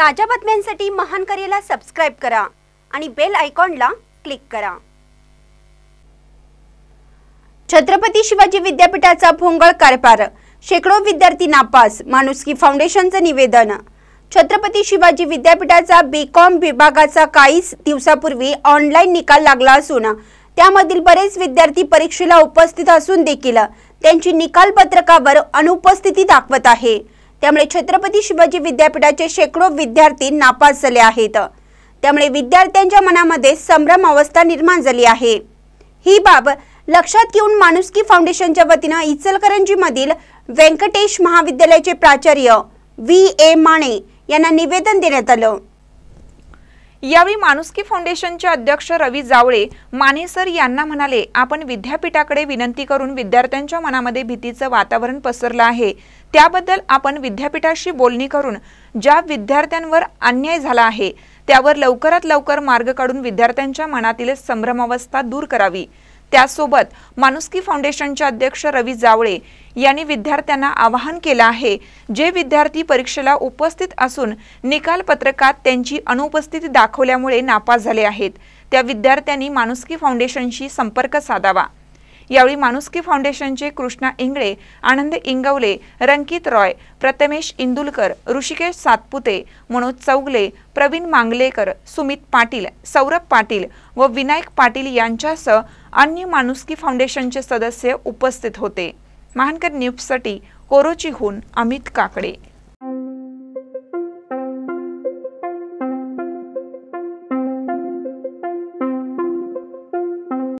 ताज्या बातम्यांसाठी महान करेला सबस्क्राईब करा आणि बेल आयकॉनला क्लिक करा. छत्रपती शिवाजी विद्यापीठाचा भोंगळ कारभार. शेकडो विद्यार्थी नापास. माणुसकी फाउंडेशनचं निवेदन. छत्रपती शिवाजी विद्यापीठाचा बी कॉम विभागाचा काही दिवसापूर्वी ऑनलाईन निकाल लागला असून त्यामधील बरेच विद्यार्थी परीक्षेला उपस्थित असून देखील त्यांची निकाल पत्रकावर अनुपस्थिती दाखवत आहे. त्यामुळे छत्रपती शिवाजी विद्यापीठाचे शेकडो विद्यार्थी नापास झाले आहेत. त्यामुळे विद्यार्थ्यांच्या मनामध्ये संभ्रम अवस्था निर्माण झाली आहे. ही बाब लक्षात घेऊन माणुसकी फाउंडेशनच्या वतीनं इचलकरंजीमधील व्यंकटेश महाविद्यालयाचे प्राचार्य व्ही ए माने यांना निवेदन देण्यात आलं. यावेळी माणुसकी फाउंडेशनचे अध्यक्ष रवी जावळे माने सर यांना म्हणाले आपण विद्यापीठाकडे विनंती करून विद्यार्थ्यांच्या मनामध्ये भीतीचं वातावरण पसरलं आहे. त्याबद्दल आपण विद्यापीठाशी बोलणी करून ज्या विद्यार्थ्यांवर अन्याय झाला आहे त्यावर लवकरात लवकर मार्ग काढून विद्यार्थ्यांच्या मनातील संभ्रमावस्था दूर करावी. त्यासोबत माणुसकी फाउंडेशनचे अध्यक्ष रवी जावळे यांनी विद्यार्थ्यांना आवाहन केलं आहे जे विद्यार्थी परीक्षेला उपस्थित असून निकाल पत्रकात त्यांची अनुपस्थिती दाखवल्यामुळे नापास झाले आहेत. त्या विद्यार्थ्यांनी माणुसकी फाउंडेशनशी संपर्क साधावा. यावेळी माणुसकी फाउंडेशनचे कृष्णा इंगळे आनंद इंगवले रंकित रॉय प्रथमेश इंदुलकर ऋषिकेश सातपुते मनोज चौगले प्रवीण मांगलेकर सुमित पाटील सौरभ पाटील व विनायक पाटील यांच्यासह अन्य माणुसकी फाउंडेशनचे सदस्य उपस्थित होते. महानकर न्यूजसाठी कोरोचीहून अमित काकडे.